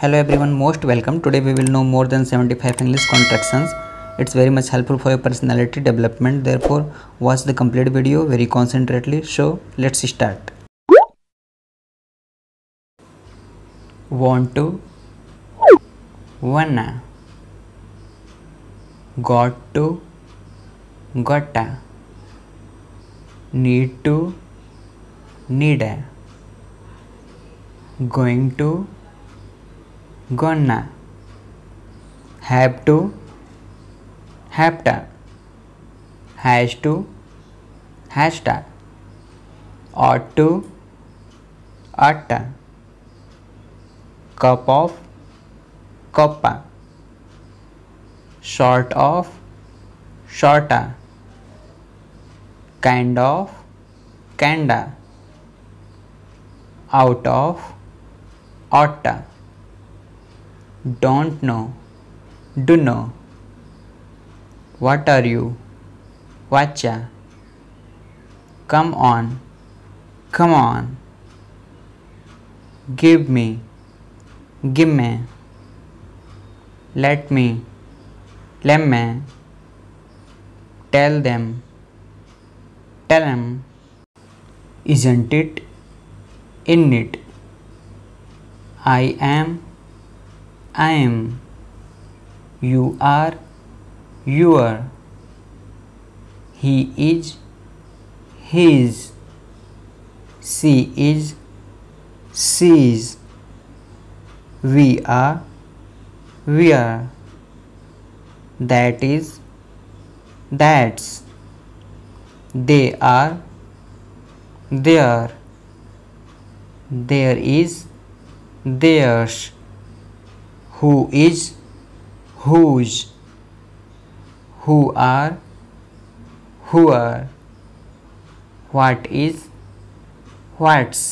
Hello everyone, most welcome. Today we will know more than 75 English contractions. It's very much helpful for your personality development. Therefore, watch the complete video very concentrately. So, let's start. Want to wanna got to gotta need to need going to gonna have to have to has to has to ought to ought to cup of cup sort of shorta kind of kinda out of oughta don't know do know what are you watcha come on come on give me give me let me let me tell them tell them isn't it in it i am i am. You are. You are. He is. His she is. She is. We are. We are. That is. That's. They are. There there is. There's who is who's who are who are what is what's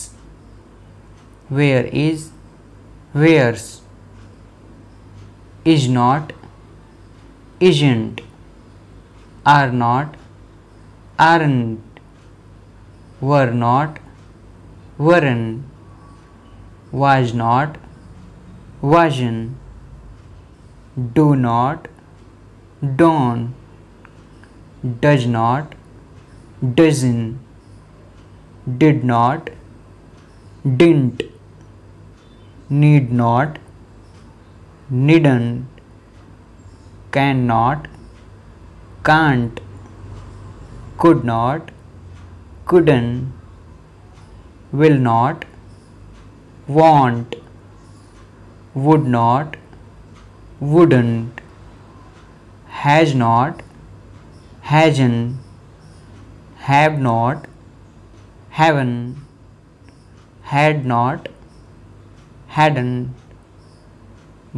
where is where's is not isn't are not aren't were not weren't was not wasn't do not. Don't does not. Doesn't. Did not. Didn't. Need not. Needn't cannot. Can't. Could not. Couldn't. Will not. Want would not wouldn't has not hasn't have not haven't had not hadn't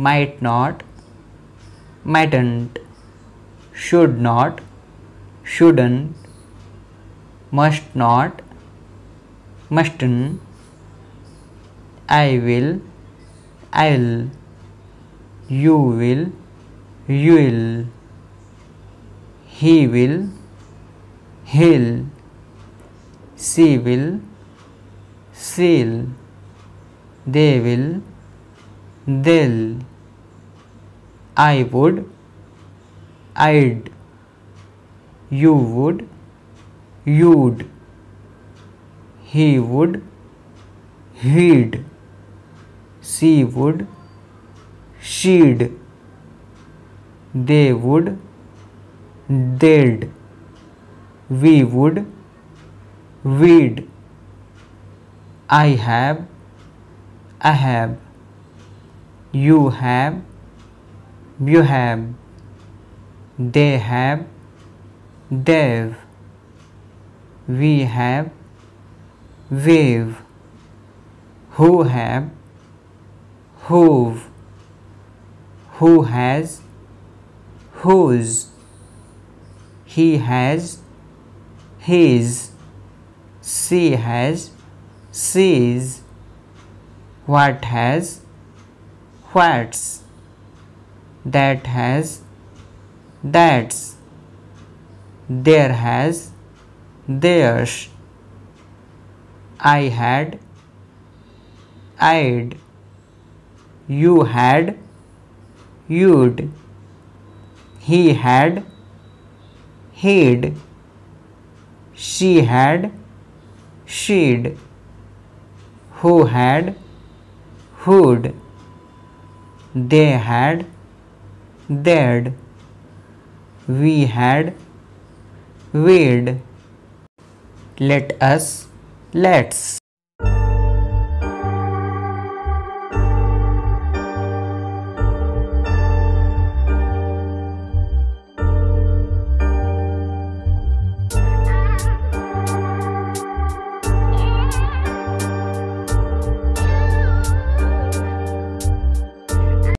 might not mightn't should not shouldn't must not mustn't I will I'll you will you will he will he'll she will she'll they will they'll. I would I'd. You would you'd. He would he'd she would she'd they would they'd we would we'd I have I have. You have you have. They have they've. We have we've. Who have who've who has who's he has his she has sees what has what's that has that's there has there's I had I'd you had you'd he had he'd she had she'd who had who'd they had they'd we had we'd. Let us let's